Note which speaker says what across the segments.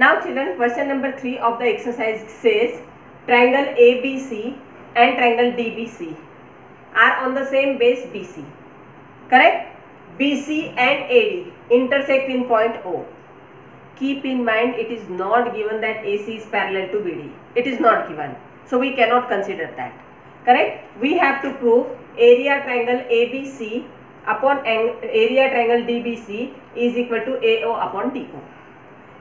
Speaker 1: Now children, question number 3 of the exercise says triangle ABC and triangle DBC are on the same base BC. Correct? BC and AD intersect in point O. Keep in mind it is not given that AC is parallel to BD. It is not given. So we cannot consider that. Correct? We have to prove area triangle ABC upon area triangle DBC is equal to AO upon DO.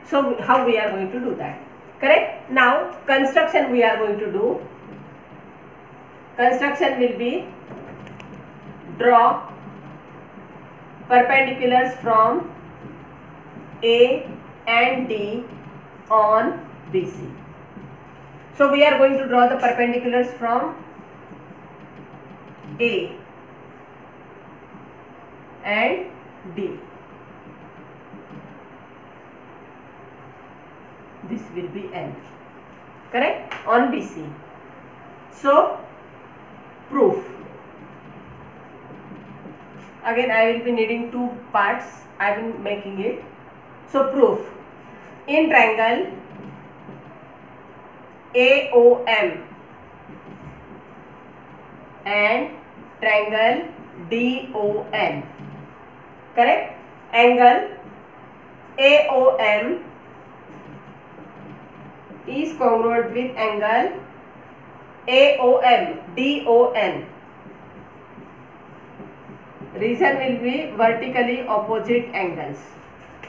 Speaker 1: So how we are going to do that? Correct? Now construction we are going to do. Construction will be draw perpendiculars from A and D on BC. So we are going to draw the perpendiculars from A and D. this will be N correct on BC so proof again I will be needing two parts I will making it so proof in triangle AOM and triangle DON correct angle AOM is congruent with angle AOM, DON. Reason will be vertically opposite angles.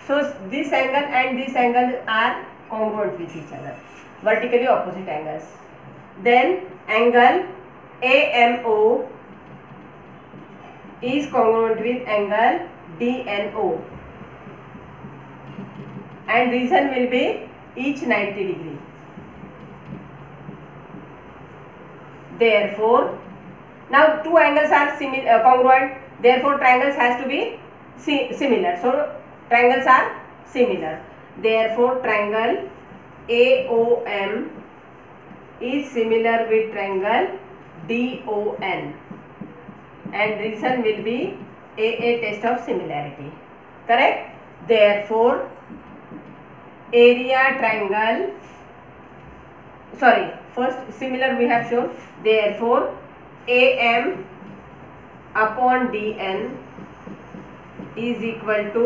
Speaker 1: So this angle and this angle are congruent with each other. Vertically opposite angles. Then angle AMO is congruent with angle DNO. And reason will be each 90 degree. Therefore, now two angles are similar, uh, congruent. Therefore, triangles has to be si similar. So, triangles are similar. Therefore, triangle AOM is similar with triangle DON and reason will be AA test of similarity. Correct? Therefore, area triangle sorry first similar we have shown therefore am upon dn is equal to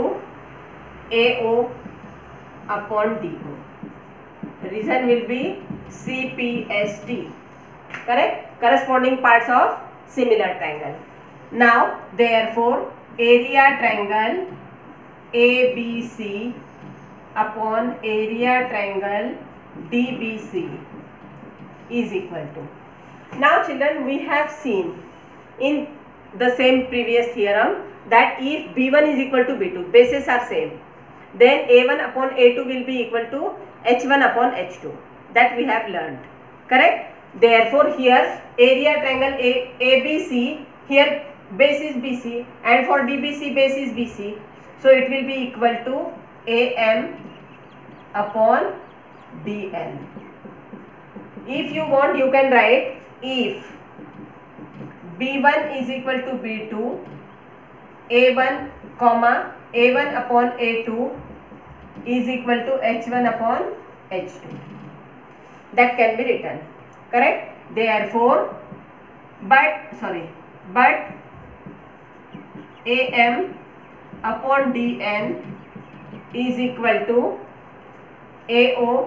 Speaker 1: ao upon do reason will be cpst correct corresponding parts of similar triangle now therefore area triangle abc upon area triangle DBC is equal to. Now children we have seen in the same previous theorem that if B1 is equal to B2 bases are same then A1 upon A2 will be equal to H1 upon H2 that we have learned correct. Therefore here area triangle A, ABC here base is BC and for DBC base is BC so it will be equal to A M upon D N if you want you can write if B one is equal to B two A one comma A one upon A two is equal to H one upon H two that can be written correct they are for but sorry but A M upon D N is equal to AO